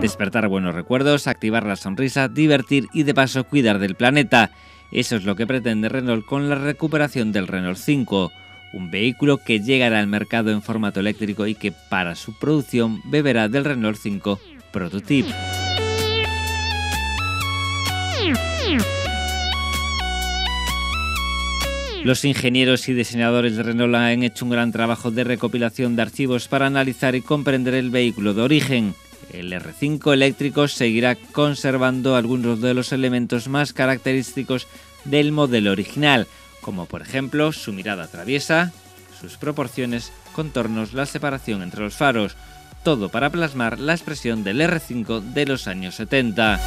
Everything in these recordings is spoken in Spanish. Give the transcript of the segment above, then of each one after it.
Despertar buenos recuerdos, activar la sonrisa, divertir y de paso cuidar del planeta. Eso es lo que pretende Renault con la recuperación del Renault 5, un vehículo que llegará al mercado en formato eléctrico y que para su producción beberá del Renault 5 Prototype. Los ingenieros y diseñadores de Renault han hecho un gran trabajo de recopilación de archivos para analizar y comprender el vehículo de origen. El R5 eléctrico seguirá conservando algunos de los elementos más característicos del modelo original, como por ejemplo su mirada traviesa, sus proporciones, contornos, la separación entre los faros, todo para plasmar la expresión del R5 de los años 70.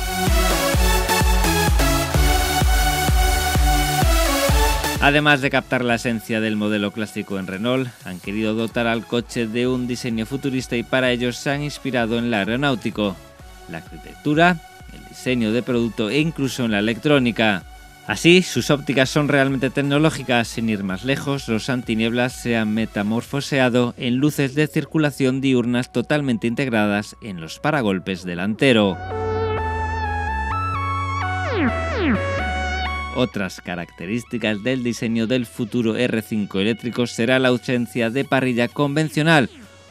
Además de captar la esencia del modelo clásico en Renault, han querido dotar al coche de un diseño futurista y para ello se han inspirado en el aeronáutico, la arquitectura, el diseño de producto e incluso en la electrónica. Así, sus ópticas son realmente tecnológicas, sin ir más lejos, los antinieblas se han metamorfoseado en luces de circulación diurnas totalmente integradas en los paragolpes delantero. Otras características del diseño del futuro R5 eléctrico será la ausencia de parrilla convencional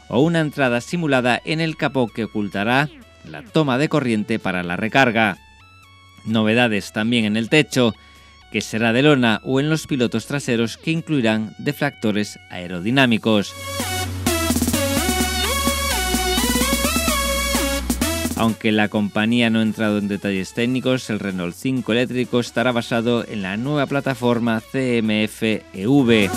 o una entrada simulada en el capó que ocultará la toma de corriente para la recarga. Novedades también en el techo, que será de lona o en los pilotos traseros que incluirán deflectores aerodinámicos. Aunque la compañía no ha entrado en detalles técnicos, el Renault 5 eléctrico estará basado en la nueva plataforma CMF-EV.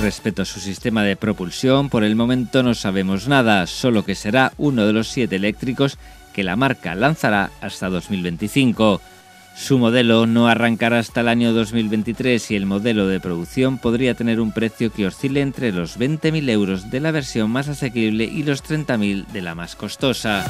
Respecto a su sistema de propulsión, por el momento no sabemos nada, solo que será uno de los siete eléctricos que la marca lanzará hasta 2025. Su modelo no arrancará hasta el año 2023 y el modelo de producción podría tener un precio que oscile entre los 20.000 euros de la versión más asequible y los 30.000 de la más costosa.